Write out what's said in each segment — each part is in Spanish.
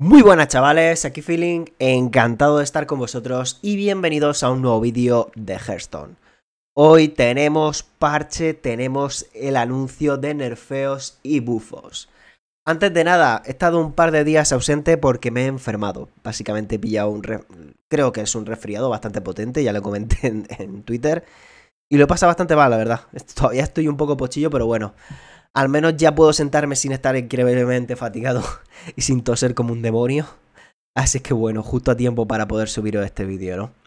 Muy buenas chavales, aquí Feeling, encantado de estar con vosotros y bienvenidos a un nuevo vídeo de Hearthstone. Hoy tenemos parche, tenemos el anuncio de nerfeos y bufos. Antes de nada, he estado un par de días ausente porque me he enfermado. Básicamente he pillado un... Creo que es un resfriado bastante potente, ya lo comenté en, en Twitter. Y lo he pasado bastante mal, la verdad. Todavía estoy un poco pochillo, pero bueno al menos ya puedo sentarme sin estar increíblemente fatigado y sin toser como un demonio. Así es que bueno, justo a tiempo para poder subiros este vídeo, ¿no?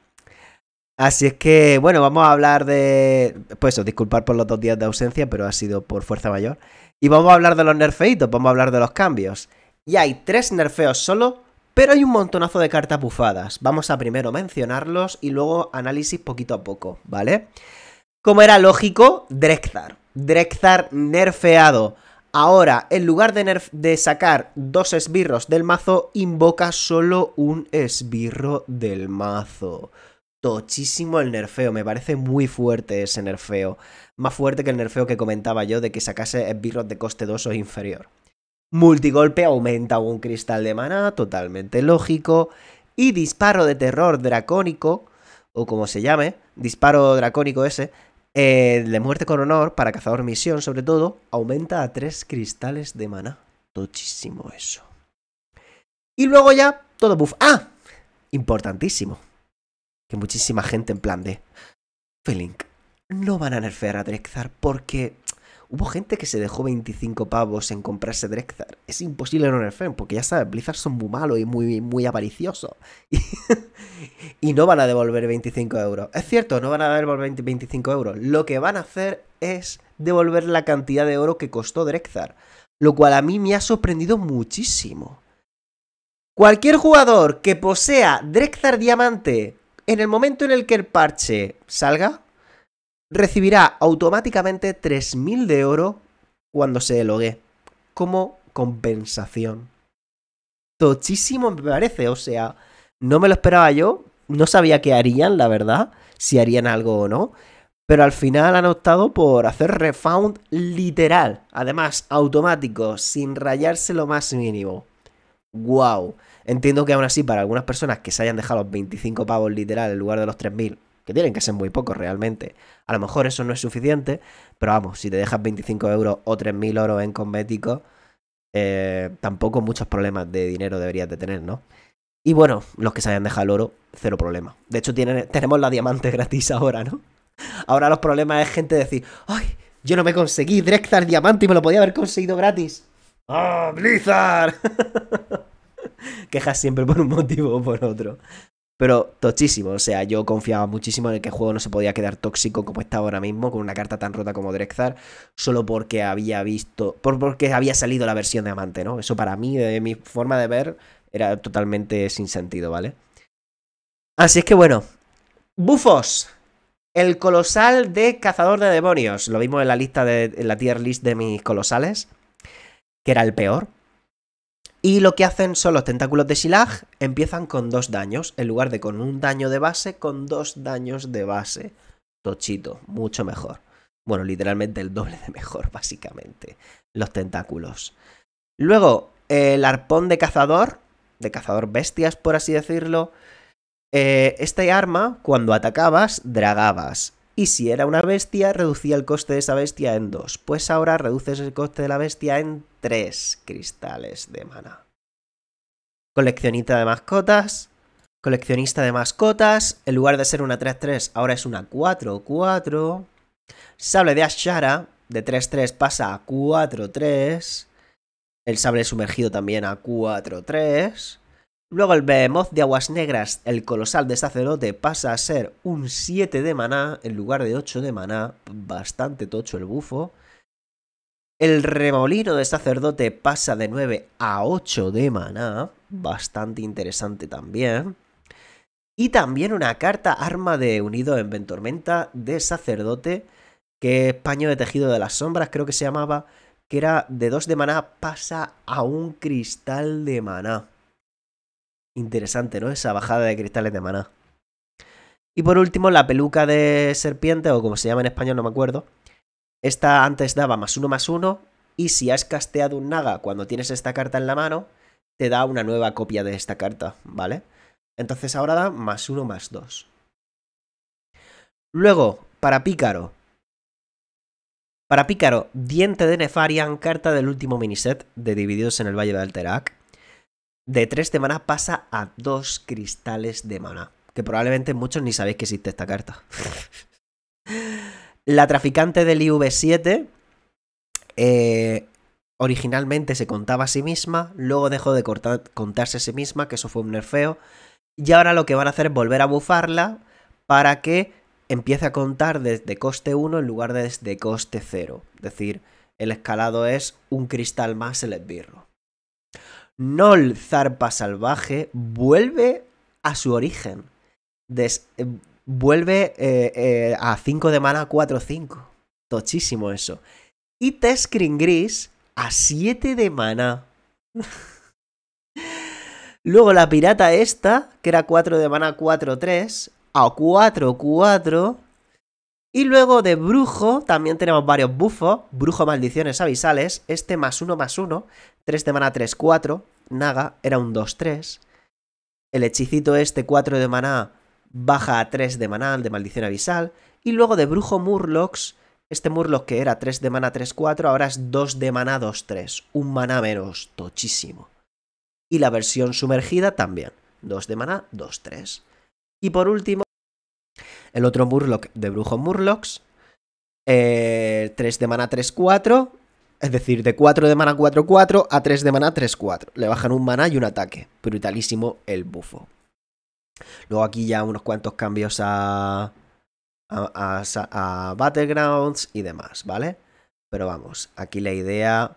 Así es que, bueno, vamos a hablar de... Pues eso, disculpar por los dos días de ausencia, pero ha sido por fuerza mayor. Y vamos a hablar de los nerfeitos, vamos a hablar de los cambios. Y hay tres nerfeos solo, pero hay un montonazo de cartas bufadas. Vamos a primero mencionarlos y luego análisis poquito a poco, ¿vale? Como era lógico, Drexar. Drexar nerfeado. Ahora, en lugar de, de, sacar dos esbirros del mazo, invoca solo un esbirro del mazo. Tochísimo el nerfeo, me parece muy fuerte ese nerfeo. Más fuerte que el nerfeo que comentaba yo de que sacase esbirros de coste 2 o inferior. Multigolpe aumenta un cristal de mana, totalmente lógico. Y disparo de terror dracónico, o como se llame, disparo dracónico ese, eh, de muerte con honor, para cazador misión sobre todo, aumenta a 3 cristales de mana. Tochísimo eso. Y luego ya, todo buff. ¡Ah! Importantísimo. Que muchísima gente en plan de... Felink, no van a nerfear a Drexar porque Hubo gente que se dejó 25 pavos en comprarse Drexar. Es imposible no nerfear, porque ya sabes, Blizzard son muy malos y muy, muy avariciosos. Y, no van a devolver 25 euros. Es cierto, no van a devolver 25 euros. Lo que van a hacer es devolver la cantidad de oro que costó Drexar. Lo cual a mí me ha sorprendido muchísimo. Cualquier jugador que posea Drexar Diamante en el momento en el que el parche salga, recibirá automáticamente 3.000 de oro cuando se logue, como compensación. Tochísimo me parece, o sea, no me lo esperaba yo, no sabía qué harían, la verdad, si harían algo o no, pero al final han optado por hacer refound literal, además automático, sin rayarse lo más mínimo. ¡Wow! Entiendo que aún así para algunas personas que se hayan dejado los 25 pavos literal en lugar de los 3.000, que tienen que ser muy pocos realmente. A lo mejor eso no es suficiente, pero vamos, si te dejas 25 euros o 3.000 oro en convético, eh, tampoco muchos problemas de dinero deberías de tener, ¿no? Y bueno, los que se hayan dejado el oro, cero problema. De hecho, tenemos la diamante gratis ahora, ¿no? Ahora los problemas es gente decir, ¡ay! Yo no me conseguí Drexar diamante y me lo podía haber conseguido gratis. ¡Ah, Blizzard! Quejas siempre por un motivo o por otro. Pero tochísimo, o sea, yo confiaba muchísimo en que el juego no se podía quedar tóxico como está ahora mismo, con una carta tan rota como Drexar, solo porque había visto, por, porque había salido la versión de Amante, ¿no? Eso para mí, de mi forma de ver, era totalmente sin sentido, ¿vale? Así es que bueno, bufos. El colosal de Cazador de Demonios, lo vimos en la lista de en la tier list de mis colosales, que era el peor. Y lo que hacen son los tentáculos de Silag, empiezan con dos daños, en lugar de con un daño de base, con dos daños de base. Tochito, mucho mejor. Bueno, literalmente el doble de mejor, básicamente. Los tentáculos. Luego, el arpón de cazador, de cazador bestias, por así decirlo. Eh, este arma, cuando atacabas, dragabas. Y si era una bestia, reducía el coste de esa bestia en dos. Pues ahora reduces el coste de la bestia en tres cristales de mana. Coleccionista de mascotas. Coleccionista de mascotas. En lugar de ser una 3-3, ahora es una 4-4. Sable de Ashara. De 3-3 pasa a 4-3. El sable sumergido también a 4-3. Luego el Behemoth de Aguas Negras, el colosal de sacerdote, pasa a ser un 7 de maná en lugar de 8 de maná. Bastante tocho el bufo. El remolino de sacerdote pasa de 9 a 8 de maná, bastante interesante también. Y también una carta arma de unido en Ventormenta de sacerdote, que es paño de tejido de las sombras, creo que se llamaba, que era de 2 de maná, pasa a un cristal de maná. Interesante, ¿no? Esa bajada de cristales de maná. Y por último, la peluca de serpiente, o como se llama en español, no me acuerdo esta antes daba más uno más uno. Y si has casteado un Naga cuando tienes esta carta en la mano, te da una nueva copia de esta carta, ¿vale? Entonces ahora da más uno más dos. Luego, para Pícaro. Para Pícaro, Diente de Nefarian, carta del último miniset de Divididos en el Valle de Alterac. De 3 de mana pasa a 2 cristales de mana. Que probablemente muchos ni sabéis que existe esta carta. La traficante del IV7 eh, originalmente se contaba a sí misma, luego dejó de contarse a sí misma, que eso fue un nerfeo, y ahora lo que van a hacer es volver a bufarla para que empiece a contar desde coste 1 en lugar de desde coste 0. Es decir, el escalado es un cristal más el esbirro. Nol Zarpa Salvaje vuelve a su origen. Eh, vuelve eh, eh, a 5 de mana 4-5. Tochísimo eso. Y Teskrin Gris a 7 de mana. Luego la pirata esta, que era 4 de mana 4-3, a 4-4. Y luego de brujo también tenemos varios buffos. Brujo maldiciones avisales. Este más 1 más 1. 3 de mana 3-4. Naga era un 2-3. El hechicito este 4 de mana baja a 3 de mana, de maldición avisal. Y luego de brujo Murlocs. Este Murloc que era 3 de mana 3-4, ahora es 2 de mana 2-3. Un mana menos, tochísimo y la versión sumergida también. 2 de mana, 2, 3. Y por último, el otro Murloc de Brujo Murlocs. 3 eh, de mana 3, 4. Es decir, de 4 de mana 4, 4 a 3 de mana 3, 4. Le bajan un mana y un ataque. Brutalísimo el bufo. Luego aquí ya unos cuantos cambios a, a, a Battlegrounds y demás, ¿vale? Pero vamos, aquí la idea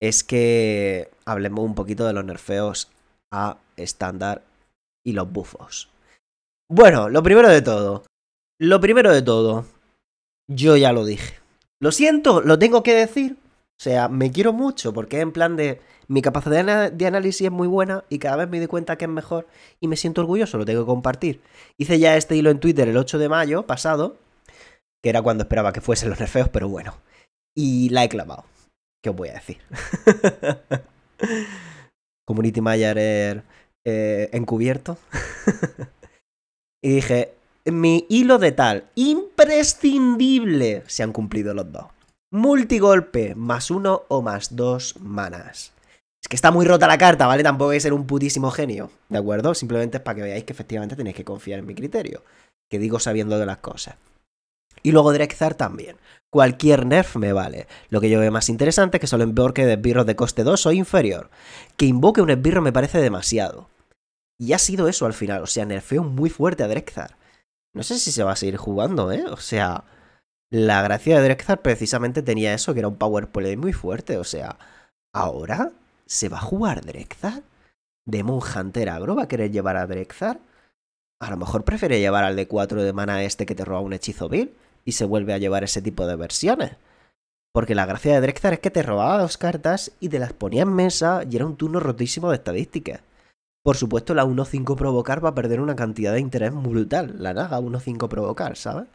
es que hablemos un poquito de los nerfeos a estándar y los bufos. Bueno, lo primero de todo. Lo primero de todo. Yo ya lo dije. Lo siento, lo tengo que decir. O sea, me quiero mucho porque en plan de mi capacidad de análisis es muy buena y cada vez me doy cuenta que es mejor y me siento orgulloso, lo tengo que compartir. Hice ya este hilo en Twitter el 8 de mayo pasado, que era cuando esperaba que fuesen los nerfeos, pero bueno. Y la he clavado. ¿Qué os voy a decir? Community Manager eh, encubierto. y dije, mi hilo de tal, imprescindible, se han cumplido los dos. Multigolpe, más uno o más dos manas. Es que está muy rota la carta, ¿vale? Tampoco hay que ser un putísimo genio, ¿de acuerdo? Simplemente es para que veáis que efectivamente tenéis que confiar en mi criterio. Que digo sabiendo de las cosas. Y luego Drexar también. Cualquier nerf me vale. Lo que yo veo más interesante es que solo invoque de esbirros de coste 2 o inferior. Que invoque un esbirro me parece demasiado. Y ha sido eso al final, o sea, nerfeo muy fuerte a Drexar. No sé si se va a seguir jugando, ¿eh? O sea, la gracia de Drexar precisamente tenía eso, que era un power play muy fuerte. O sea, ¿ahora se va a jugar Drexar? ¿Demon Hunter Agro va a querer llevar a Drexar? A lo mejor prefiere llevar al de 4 de mana este que te roba un hechizo vil y se vuelve a llevar ese tipo de versiones. Porque la gracia de Drexar es que te robaba dos cartas y te las ponía en mesa y era un turno rotísimo de estadísticas. Por supuesto, la 1-5 provocar va a perder una cantidad de interés brutal. La Naga 1-5 provocar, ¿sabes?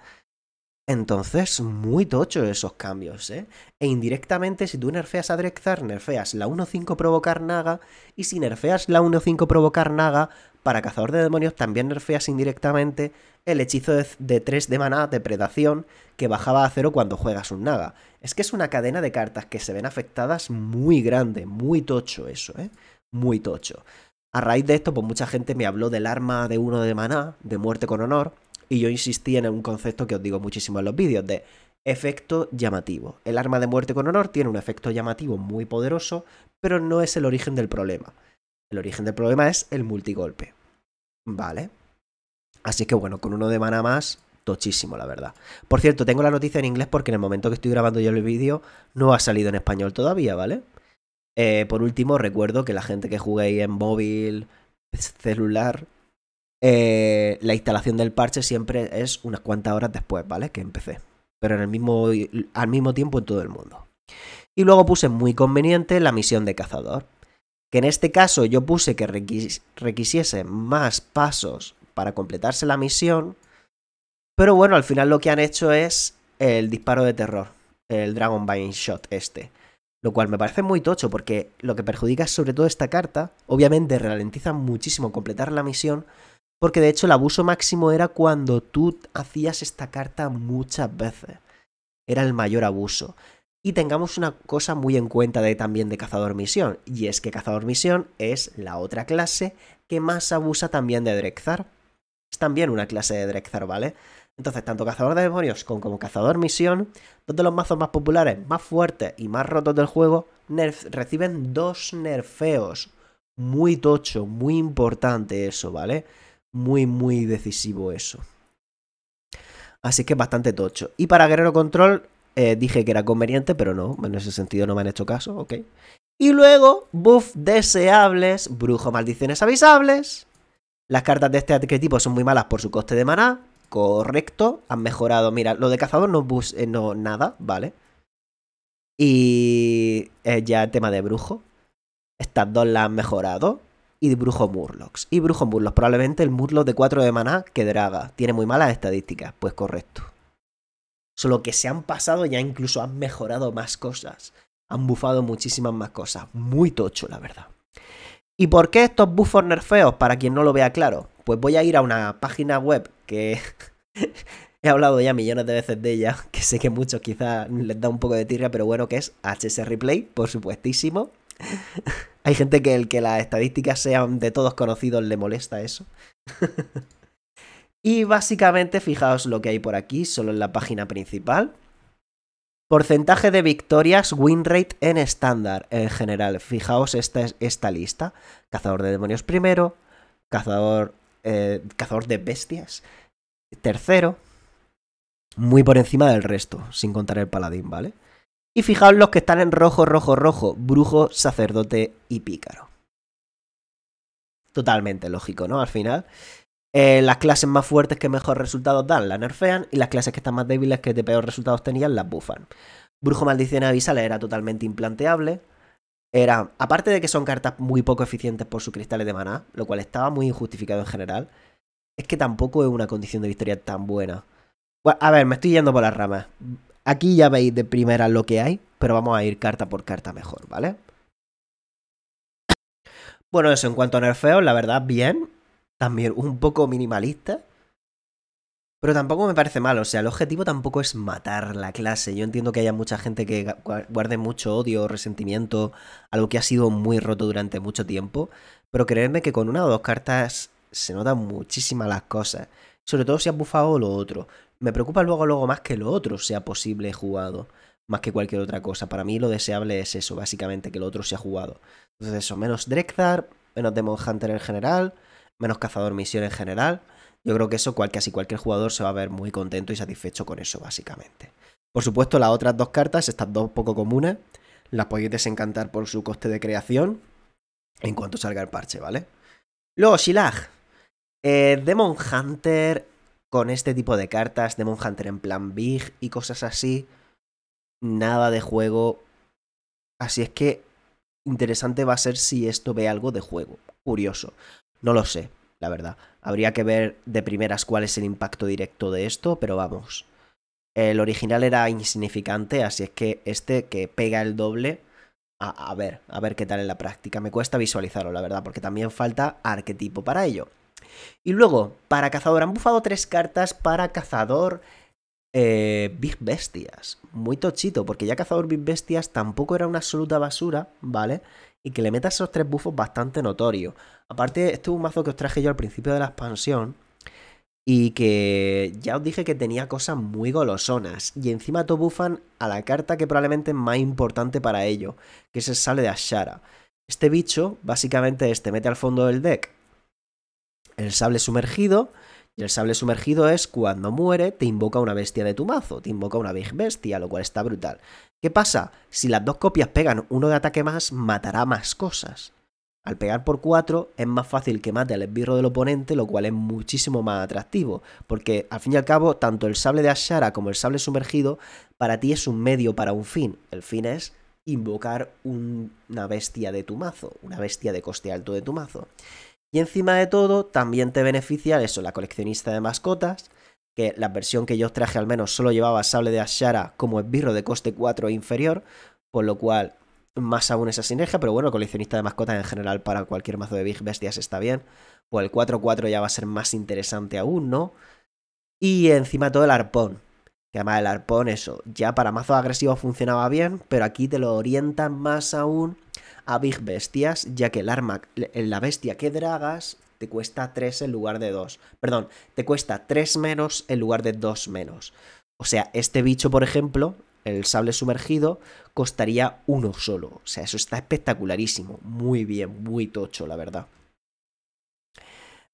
Entonces, muy tocho esos cambios, ¿eh? E indirectamente, si tú nerfeas a Drexar, nerfeas la 1-5 provocar Naga, y si nerfeas la 1-5 provocar Naga, para Cazador de Demonios también nerfeas indirectamente el hechizo de, 3 de maná de predación que bajaba a 0 cuando juegas un Naga. Es que es una cadena de cartas que se ven afectadas muy grande, muy tocho eso, ¿eh? Muy tocho. A raíz de esto, pues mucha gente me habló del arma de 1 de maná, de muerte con honor, y yo insistí en un concepto que os digo muchísimo en los vídeos, de efecto llamativo. El arma de muerte con honor tiene un efecto llamativo muy poderoso, pero no es el origen del problema. El origen del problema es el multigolpe. Vale. Así que bueno, con uno de mana más, tochísimo, la verdad. Por cierto, tengo la noticia en inglés porque en el momento que estoy grabando yo el vídeo no ha salido en español todavía, ¿vale? Eh, por último, recuerdo que la gente que juguéis en móvil, celular, eh, la instalación del parche siempre es unas cuantas horas después, ¿vale? Que empecé. Pero en el mismo, al mismo tiempo en todo el mundo. Y luego puse muy conveniente la misión de cazador. Que en este caso yo puse que requisiese más pasos para completarse la misión. Pero bueno, al final lo que han hecho es el disparo de terror. El Dragon Shot este. Lo cual me parece muy tocho porque lo que perjudica sobre todo esta carta. Obviamente ralentiza muchísimo completar la misión. Porque de hecho el abuso máximo era cuando tú hacías esta carta muchas veces. Era el mayor abuso. Y tengamos una cosa muy en cuenta también de Cazador Misión. Y es que Cazador Misión es la otra clase que más abusa también de Drexar. Es también una clase de Drexar, ¿vale? Entonces, tanto Cazador de Demonios como, Cazador Misión, dos de los mazos más populares, más fuertes y más rotos del juego, reciben dos nerfeos. Muy tocho, muy importante eso, ¿vale? Muy, muy decisivo eso. Así que bastante tocho. Y para Guerrero Control eh, dije que era conveniente, pero no, en ese sentido no me han hecho caso, ok. Y luego, buff deseables, brujo maldiciones avisables. Las cartas de este arquetipo son muy malas por su coste de maná, correcto, han mejorado. Mira, lo de cazador no, bus, eh, no nada, ¿vale? Y eh, ya el tema de brujo. Estas dos las han mejorado. Y brujo Murlocs. Y brujo Murlocs. Probablemente el Murloc de 4 de maná que draga. Tiene muy malas estadísticas. Pues correcto. Solo que se han pasado ya incluso han mejorado más cosas. Han bufado muchísimas más cosas. Muy tocho, la verdad. ¿Y por qué estos buffos nerfeos? Para quien no lo vea claro. Pues voy a ir a una página web que he hablado ya millones de veces de ella, que sé que muchos quizás les da un poco de tirria, pero bueno, que es HS Replay, por supuestísimo. Hay gente que el que las estadísticas sean de todos conocidos le molesta eso. y básicamente, fijaos lo que hay por aquí, solo en la página principal. Porcentaje de victorias, win rate en estándar en general. Fijaos esta, esta lista. Cazador de demonios primero, cazador, eh, cazador de bestias tercero, muy por encima del resto, sin contar el paladín, ¿vale? Y fijaos los que están en rojo, rojo, rojo, brujo, sacerdote y pícaro. Totalmente lógico, ¿no? Al final. Eh, las clases más fuertes que mejor resultados dan la nerfean y las clases que están más débiles que de peor resultados tenían las bufan. Brujo Maldición Avisales era totalmente implanteable. Era, aparte de que son cartas muy poco eficientes por sus cristales de maná, lo cual estaba muy injustificado en general, es que tampoco es una condición de victoria tan buena. a ver, me estoy yendo por las ramas. Aquí ya veis de primera lo que hay, pero vamos a ir carta por carta mejor, ¿vale? Bueno, eso en cuanto a nerfeos, la verdad, bien también un poco minimalista. Pero tampoco me parece mal, o sea, el objetivo tampoco es matar la clase. Yo entiendo que haya mucha gente que guarde mucho odio resentimiento a lo que ha sido muy roto durante mucho tiempo. Pero creedme que con una o dos cartas se notan muchísimas las cosas. Sobre todo si has bufado lo otro. Me preocupa luego, luego más que lo otro sea posible jugado. Más que cualquier otra cosa. Para mí lo deseable es eso, básicamente, que lo otro sea jugado. Entonces eso, menos Drexar, menos Demon Hunter en general menos cazador misión en general. Yo creo que eso cual, casi cualquier jugador se va a ver muy contento y satisfecho con eso, básicamente. Por supuesto, las otras dos cartas, estas dos poco comunes, las podéis desencantar por su coste de creación en cuanto salga el parche, ¿vale? Luego, Shilag. Eh, Demon Hunter con este tipo de cartas, Demon Hunter en plan Big y cosas así. Nada de juego. Así es que interesante va a ser si esto ve algo de juego. Curioso. No lo sé, la verdad. Habría que ver de primeras cuál es el impacto directo de esto, pero vamos. El original era insignificante, así es que este que pega el doble, a, ver, a ver qué tal en la práctica. Me cuesta visualizarlo, la verdad, porque también falta arquetipo para ello. Y luego, para cazador, han bufado tres cartas para cazador eh, Big Bestias. Muy tochito, porque ya cazador Big Bestias tampoco era una absoluta basura, ¿vale? y que le metas esos tres buffos bastante notorios. Aparte, este es un mazo que os traje yo al principio de la expansión y que ya os dije que tenía cosas muy golosonas. Y encima te buffan a la carta que probablemente es más importante para ello, que es el sale de Ashara. Este bicho básicamente es te mete al fondo del deck el sable sumergido. Y el sable sumergido es cuando muere, te invoca una bestia de tu mazo, te invoca una big bestia, lo cual está brutal. ¿Qué pasa? Si las dos copias pegan uno de ataque más, matará más cosas. Al pegar por 4 es más fácil que mate al esbirro del oponente, lo cual es muchísimo más atractivo, porque al fin y al cabo, tanto el sable de Ashara como el sable sumergido, para ti es un medio para un fin. El fin es invocar una bestia de tu mazo, una bestia de coste alto de tu mazo. Y encima de todo, también te beneficia eso, la coleccionista de mascotas, que la versión que yo traje al menos solo llevaba sable de Ashara como esbirro de coste 4 inferior, por lo cual más aún esa sinergia, pero bueno, coleccionista de mascotas en general para cualquier mazo de Big Bestias está bien. Pues el 4-4 ya va a ser más interesante aún, ¿no? Y encima todo el arpón. Que además el arpón, eso, ya para mazos agresivos funcionaba bien, pero aquí te lo orientan más aún a Big Bestias, ya que el arma, la bestia que dragas, te cuesta 3 en lugar de 2. Perdón, te cuesta 3 menos en lugar de 2 menos. O sea, este bicho, por ejemplo, el sable sumergido, costaría uno solo. O sea, eso está espectacularísimo. Muy bien, muy tocho, la verdad.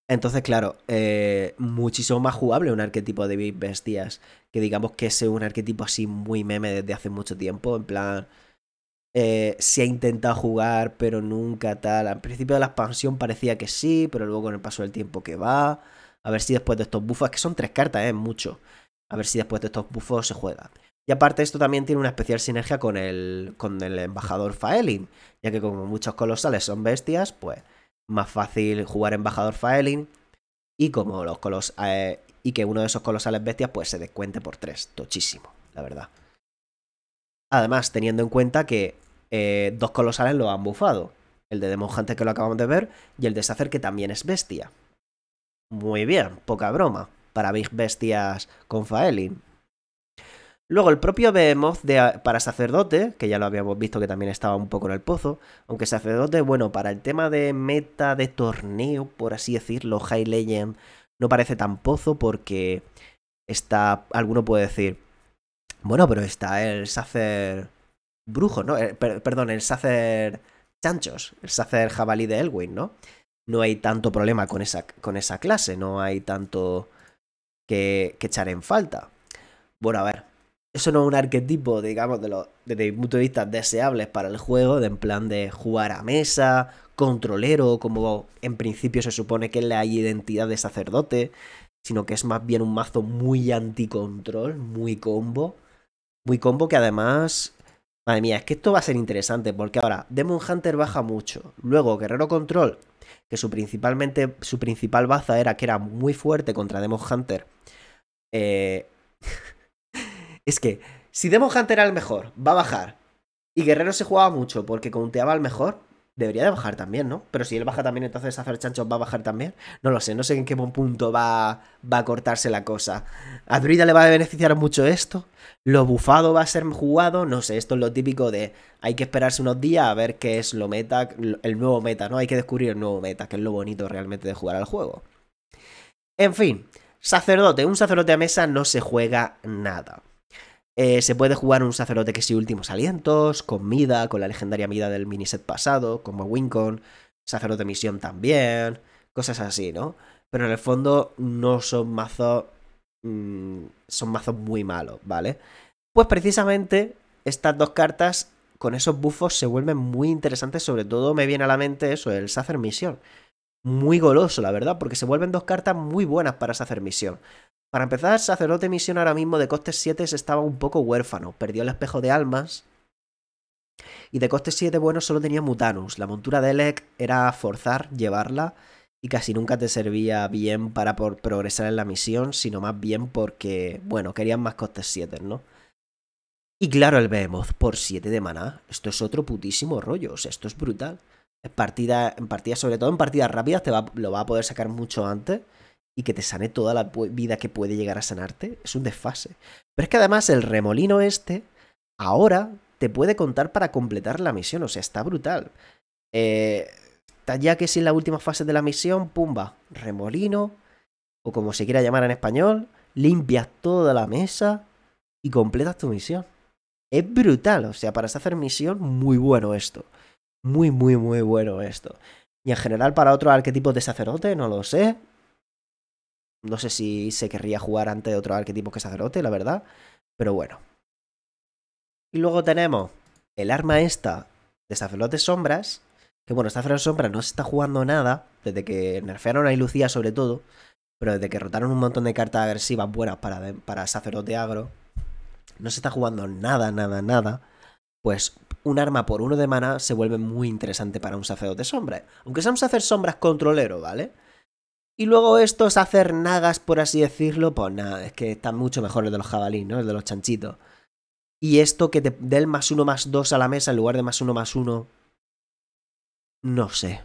Entonces, claro, eh, muchísimo más jugable un arquetipo de Big Bestias. Que digamos que es un arquetipo así muy meme desde hace mucho tiempo. En plan, eh, se ha intentado jugar, pero nunca tal. Al principio de la expansión parecía que sí, pero luego con el paso del tiempo que va. A ver si después de estos bufos, que son tres cartas, es eh, mucho. A ver si después de estos bufos se juega. Y aparte esto también tiene una especial sinergia con el, con el embajador Faelin, ya que como muchos colosales son bestias, pues más fácil jugar embajador Faelin y como los colos eh, y que uno de esos colosales bestias pues se descuente por tres, tochísimo, la verdad. Además, teniendo en cuenta que eh, dos colosales lo han bufado, el de Demon Hunter que lo acabamos de ver y el de Sacer que también es bestia. Muy bien, poca broma para Big Bestias con Faelin. Luego el propio Behemoth de, para sacerdote, que ya lo habíamos visto que también estaba un poco en el pozo, aunque sacerdote, bueno, para el tema de meta de torneo, por así decirlo, High Legend, no parece tan pozo porque está, alguno puede decir, bueno, pero está el sacer brujo, ¿no? Eh, perdón, el sacer chanchos, el sacer jabalí de Elwyn, ¿no? No hay tanto problema con esa, con esa clase, no hay tanto que, que echar en falta. Bueno, a ver, eso no es un arquetipo, digamos, desde mi punto de vista, deseables para el juego, de en plan de jugar a mesa, controlero, como en principio se supone que es la identidad de sacerdote, sino que es más bien un mazo muy anticontrol, muy combo. Muy combo que además... Madre mía, es que esto va a ser interesante, porque ahora Demon Hunter baja mucho. Luego Guerrero Control, que su, principalmente, su principal baza era que era muy fuerte contra Demon Hunter. Eh... Es que si Demon Hunter era el mejor, va a bajar. Y Guerrero se jugaba mucho porque conteaba al mejor. Debería de bajar también, ¿no? Pero si él baja también, entonces hacer chanchos va a bajar también. No lo sé, no sé en qué punto va, va a cortarse la cosa. ¿A Druida le va a beneficiar mucho esto? ¿Lo bufado va a ser jugado? No sé, esto es lo típico de hay que esperarse unos días a ver qué es lo meta, el nuevo meta, ¿no? Hay que descubrir el nuevo meta, que es lo bonito realmente de jugar al juego. En fin, sacerdote, un sacerdote a mesa no se juega nada. Eh, se puede jugar un sacerdote que sí últimos alientos, con Mida, con la legendaria Mida del miniset pasado, como Wincon, sacerdote misión también, cosas así, ¿no? Pero en el fondo no son mazos. Mm, son mazos muy malos, ¿vale? Pues precisamente estas dos cartas con esos buffos se vuelven muy interesantes, sobre todo me viene a la mente eso, el Sacer Misión. Muy goloso, la verdad, porque se vuelven dos cartas muy buenas para Sacer Misión. Para empezar, Sacerdote Misión ahora mismo de coste 7 estaba un poco huérfano. Perdió el espejo de almas. Y de coste 7, bueno, solo tenía Mutanus. La montura de Elec era forzar, llevarla. Y casi nunca te servía bien para progresar en la misión, sino más bien porque, bueno, querían más costes 7, ¿no? Y claro, el Behemoth por 7 de maná. Esto es otro putísimo rollo. O sea, esto es brutal. En partida, en partida sobre todo en partidas rápidas, te lo va a poder sacar mucho antes y que te sane toda la vida que puede llegar a sanarte, es un desfase. Pero es que además el remolino este, ahora te puede contar para completar la misión, o sea, está brutal. Eh, ya que si en la última fase de la misión, pumba, remolino, o como se quiera llamar en español, limpias toda la mesa y completas tu misión. Es brutal, o sea, para hacer misión, muy bueno esto. Muy, muy, muy bueno esto. Y en general para otros arquetipos de sacerdote, no lo sé. No sé si se querría jugar ante otro arquetipo que sacerdote, la verdad. Pero bueno. Y luego tenemos el arma esta de sacerdotes sombras. Que bueno, sacerdotes sombras no se está jugando nada. Desde que nerfearon a Lucía sobre todo. Pero desde que rotaron un montón de cartas agresivas buenas para, para sacerdote agro. No se está jugando nada, nada, nada. Pues un arma por uno de mana se vuelve muy interesante para un sacerdote sombra. Aunque sea un sacer sombras controlero, ¿vale? Y luego estos hacer nagas, por así decirlo, pues nada, es que están mucho mejor el de los jabalíes, ¿no? El de los chanchitos. Y esto que te dé el más uno más dos a la mesa en lugar de más uno más uno. No sé.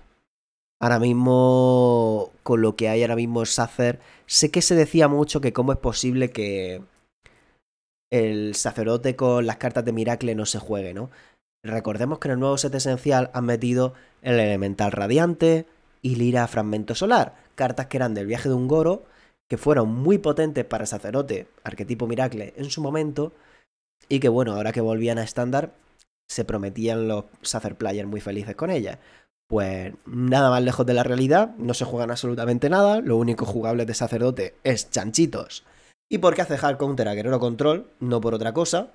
Ahora mismo, con lo que hay ahora mismo en Sacer, sé que se decía mucho que cómo es posible que el sacerdote con las cartas de Miracle no se juegue, ¿no? Recordemos que en el nuevo set esencial han metido el elemental radiante y Lira fragmento solar, cartas que eran del viaje de un Goro, que fueron muy potentes para sacerdote, arquetipo Miracle en su momento, y que bueno, ahora que volvían a estándar, se prometían los Sacer Players muy felices con ellas. Pues nada más lejos de la realidad, no se juegan absolutamente nada, lo único jugable de sacerdote es chanchitos. ¿Y por qué hace hard counter a Guerrero Control? No por otra cosa.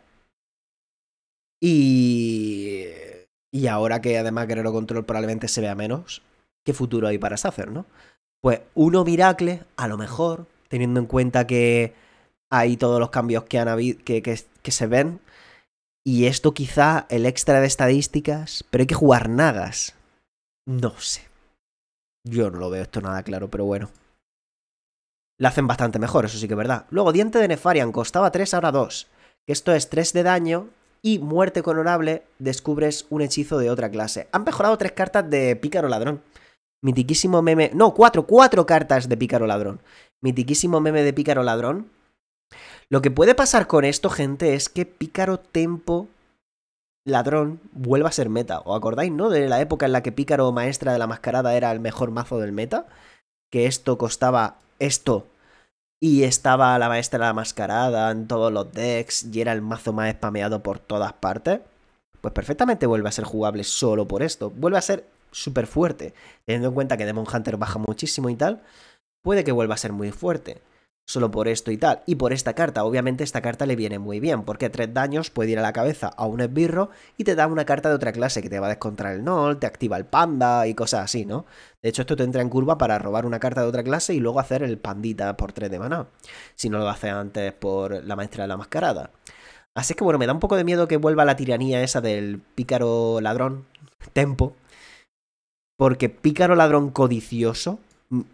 Y. Y ahora que además Guerrero Control probablemente se vea menos, ¿qué futuro hay para Sacer, no? Pues uno Miracle, a lo mejor, teniendo en cuenta que hay todos los cambios que, han habido, que, que, se ven. Y esto quizá el extra de estadísticas, pero hay que jugar nagas. No sé. Yo no lo veo esto nada claro, pero bueno. La hacen bastante mejor, eso sí que es verdad. Luego, diente de Nefarian costaba 3, ahora 2. Que esto es 3 de daño y muerte con honorable descubres un hechizo de otra clase. Han mejorado 3 cartas de pícaro ladrón. Mitiquísimo meme... No, 4, 4 cartas de pícaro ladrón. Mitiquísimo meme de pícaro ladrón lo que puede pasar con esto, gente, es que Pícaro Tempo Ladrón vuelva a ser meta. ¿Os acordáis, no? De la época en la que Pícaro Maestra de la Mascarada era el mejor mazo del meta. Que esto costaba esto. Y estaba la Maestra de la Mascarada en todos los decks. Y era el mazo más spameado por todas partes. Pues perfectamente vuelve a ser jugable solo por esto. Vuelve a ser súper fuerte. Teniendo en cuenta que Demon Hunter baja muchísimo y tal. Puede que vuelva a ser muy fuerte solo por esto y tal. Y por esta carta, obviamente esta carta le viene muy bien, porque tres daños puede ir a la cabeza a un esbirro y te da una carta de otra clase que te va a descontrar el Null, te activa el panda y cosas así, ¿no? De hecho, esto te entra en curva para robar una carta de otra clase y luego hacer el pandita por 3 de maná, si no lo hace antes por la maestra de la mascarada. Así que bueno, me da un poco de miedo que vuelva la tiranía esa del pícaro ladrón, tempo, porque pícaro ladrón codicioso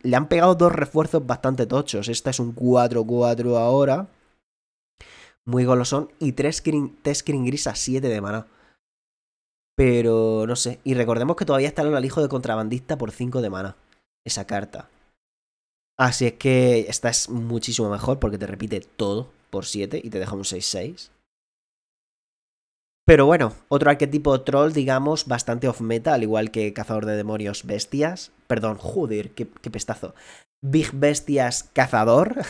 le han pegado dos refuerzos bastante tochos. Esta es un 4-4 ahora. Muy golosón. Y tres screen, gris a 7 de mana. Pero no sé. Y recordemos que todavía está el alijo de contrabandista por 5 de mana. Esa carta. Así es que esta es muchísimo mejor porque te repite todo por 7 y te deja un 6-6. Pero bueno, otro arquetipo troll, digamos, bastante off-meta, al igual que Cazador de Demonios Bestias. Perdón, joder, qué, pestazo. Big Bestias Cazador.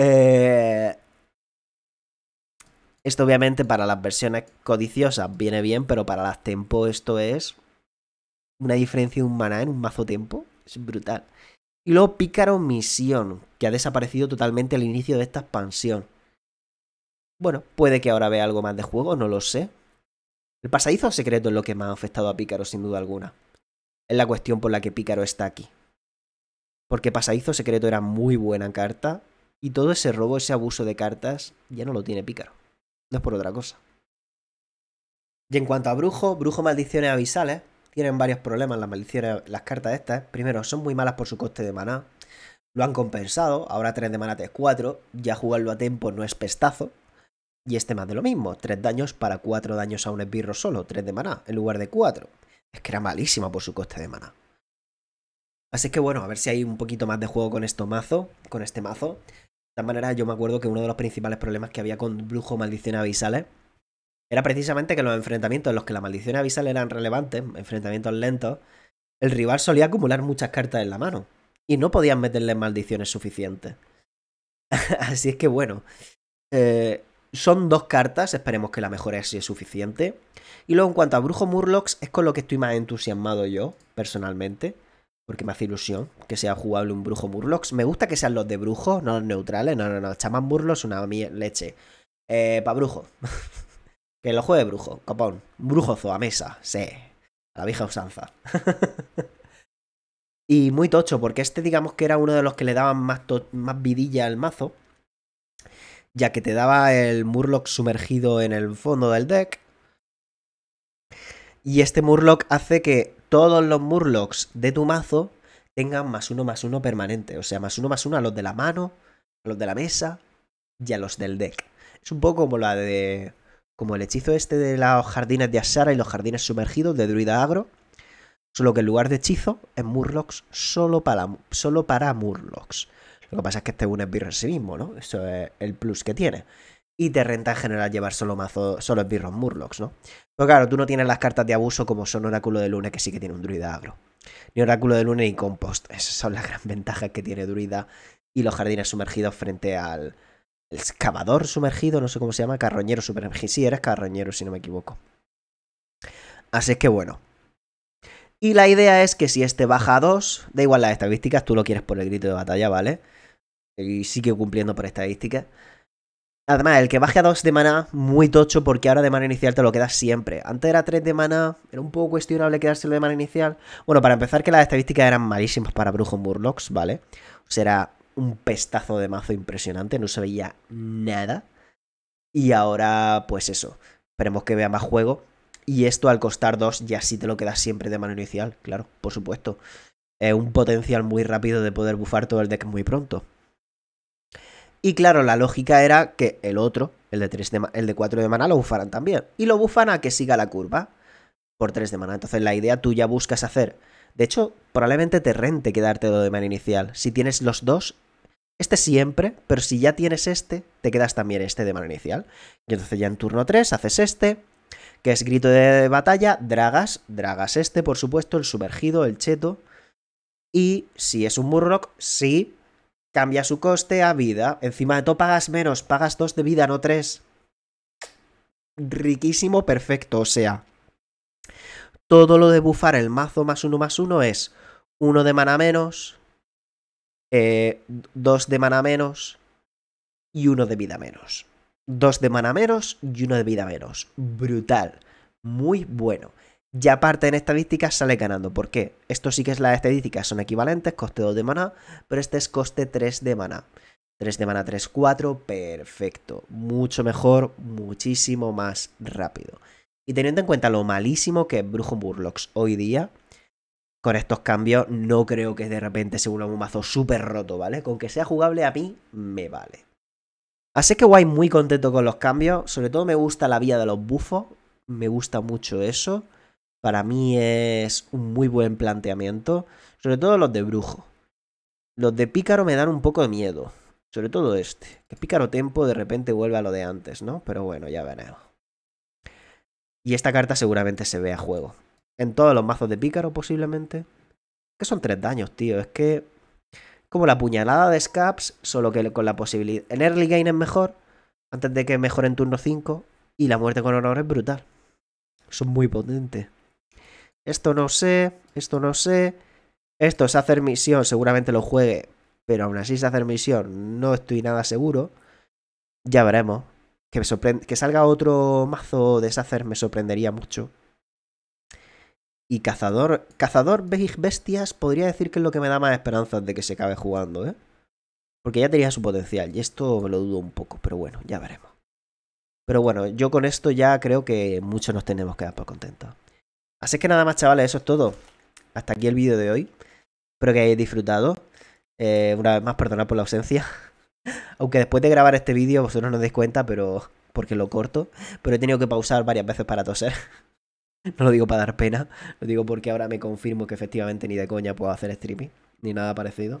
Eh, esto obviamente para las versiones codiciosas viene bien, pero para las tempo esto es una diferencia de un maná en un mazo tempo. Es brutal. Y luego Pícaro Misión, que ha desaparecido totalmente al inicio de esta expansión. Bueno, puede que ahora vea algo más de juego, no lo sé. El pasadizo secreto es lo que más ha afectado a Pícaro, sin duda alguna. Es la cuestión por la que Pícaro está aquí. Porque pasadizo secreto era muy buena carta, y todo ese robo, ese abuso de cartas, ya no lo tiene Pícaro. No es por otra cosa. Y en cuanto a Brujo, Brujo Maldiciones Avisales, tienen varios problemas las maldiciones, las cartas estas. Primero, son muy malas por su coste de maná. Lo han compensado, ahora 3 de maná 3 4, ya jugarlo a tiempo no es pestazo. Y este más de lo mismo, 3 daños para 4 daños a un esbirro solo, 3 de maná, en lugar de 4. Es que era malísima por su coste de maná. Así que bueno, a ver si hay un poquito más de juego con este mazo, con este mazo. De todas maneras, yo me acuerdo que uno de los principales problemas que había con Brujo Maldiciones Avisales era precisamente que los enfrentamientos en los que las maldiciones avisales eran relevantes, enfrentamientos lentos, el rival solía acumular muchas cartas en la mano y no podían meterle maldiciones suficientes. Así es que bueno, eh, son dos cartas, esperemos que la mejora sea suficiente. Y luego en cuanto a Brujo Murlocs, es con lo que estoy más entusiasmado yo, personalmente. Porque me hace ilusión que sea jugable un Brujo Murlocs. Me gusta que sean los de Brujo, no los neutrales. No, no, no. Chaman Murlocs, una leche. Eh, pa' Brujo. que lo juegue Brujo, copón. Brujozo a mesa, sí. A la vieja usanza. y muy tocho, porque este digamos que era uno de los que le daban más, más vidilla al mazo ya que te daba el Murloc sumergido en el fondo del deck. Y este Murloc hace que todos los Murlocs de tu mazo tengan más uno más uno permanente. O sea, más uno más uno a los de la mano, a los de la mesa y a los del deck. Es un poco como la de. Como el hechizo este de los jardines de Asara y los jardines sumergidos de Druida Agro. Solo que en lugar de hechizo, es Murlocs solo para, solo para Murlocs. Lo que pasa es que este es un esbirro en sí mismo, ¿no? Eso es el plus que tiene. Y te renta en general llevar solo mazo, solo esbirros Murlocs, ¿no? Pero claro, tú no tienes las cartas de abuso como son Oráculo de Luna, que sí que tiene un druida agro. Ni Oráculo de Luna ni Compost. Esas son las gran ventajas que tiene Druida y los jardines sumergidos frente al excavador sumergido, no sé cómo se llama, carroñero sumergido. Sí, eres carroñero, si no me equivoco. Así es que bueno. Y la idea es que si este baja a 2, da igual las estadísticas, tú lo quieres por el grito de batalla, ¿vale? Y sigue cumpliendo por estadísticas. Además, el que baje a 2 de mana, muy tocho, porque ahora de mana inicial te lo quedas siempre. Antes era 3 de mana, era un poco cuestionable quedárselo de mana inicial. Bueno, para empezar, que las estadísticas eran malísimas para Brujo Murlocs, ¿vale? O sea, era un pestazo de mazo impresionante, no se veía nada. Y ahora, pues eso, esperemos que vea más juego. Y esto al costar 2 ya sí te lo quedas siempre de mano inicial, claro, por supuesto. Es un potencial muy rápido de poder bufar todo el deck muy pronto. Y claro, la lógica era que el otro, el de, 3 de, el de 4 de mana, lo bufaran también. Y lo bufan a que siga la curva por 3 de mana. Entonces la idea tú ya buscas hacer. De hecho, probablemente te rente quedarte de mana inicial. Si tienes los dos, este siempre, pero si ya tienes este, te quedas también este de mana inicial. Y entonces ya en turno 3 haces este, que es grito de batalla, dragas, dragas este, por supuesto, el sumergido, el cheto. Y si es un Murloc, sí, cambia su coste a vida. Encima de todo pagas menos, pagas dos de vida, no tres. Riquísimo, perfecto. O sea, todo lo de bufar el mazo más uno más uno es uno de mana menos, eh, dos de mana menos y uno de vida menos. Dos de mana menos y uno de vida menos. Brutal. Muy bueno. Ya aparte en estadísticas sale ganando. ¿Por qué? Esto sí que es las estadísticas, son equivalentes, coste 2 de mana, pero este es coste 3 de mana. 3 de mana, 3, 4, perfecto. Mucho mejor, muchísimo más rápido. Y teniendo en cuenta lo malísimo que es Brujo Murlocs hoy día, con estos cambios no creo que de repente se vuelva un mazo súper roto, ¿vale? Con que sea jugable a mí, me vale. Así que guay, muy contento con los cambios. Sobre todo me gusta la vía de los bufos. Me gusta mucho eso. Para mí es un muy buen planteamiento. Sobre todo los de brujo. Los de pícaro me dan un poco de miedo. Sobre todo este. Que pícaro tempo de repente vuelve a lo de antes, ¿no? Pero bueno, ya veremos. Y esta carta seguramente se ve a juego. En todos los mazos de pícaro posiblemente. Que son tres daños, tío. Es que... Como la puñalada de Scaps, solo que con la posibilidad... En early game es mejor. Antes de que mejore en turno 5. Y la muerte con honor es brutal. Son muy potentes. Esto no sé, esto no sé. Esto es hacer misión, seguramente lo juegue, pero aún así es hacer misión, no estoy nada seguro. Ya veremos. Que, me que salga otro mazo de Sacer me sorprendería mucho. Y cazador, cazador bestias podría decir que es lo que me da más esperanzas de que se acabe jugando, ¿eh? Porque ya tenía su potencial y esto me lo dudo un poco, pero bueno, ya veremos. Pero bueno, yo con esto ya creo que muchos nos tenemos que dar por contentos. Así que nada más, chavales, eso es todo. Hasta aquí el vídeo de hoy. Espero que hayáis disfrutado. Eh, una vez más, perdonad por la ausencia. Aunque después de grabar este vídeo vosotros no os dais cuenta, pero porque lo corto. Pero he tenido que pausar varias veces para toser. no lo digo para dar pena, lo digo porque ahora me confirmo que efectivamente ni de coña puedo hacer streaming, ni nada parecido.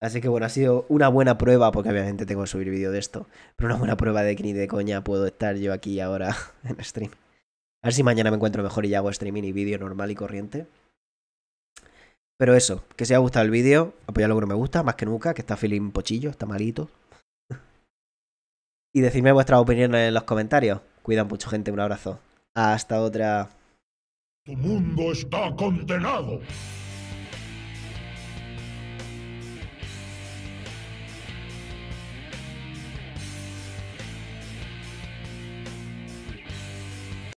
Así que bueno, ha sido una buena prueba, porque obviamente tengo que subir vídeo de esto, pero una buena prueba de que ni de coña puedo estar yo aquí ahora en stream. A ver si mañana me encuentro mejor y ya hago streaming y vídeo normal y corriente. Pero eso, que si os ha gustado el vídeo, apoyadlo con me gusta, más que nunca, que está feeling pochillo, está malito. y decidme vuestras opiniones en los comentarios. Cuidan mucho, gente. Un abrazo. Hasta otra. Tu mundo está condenado.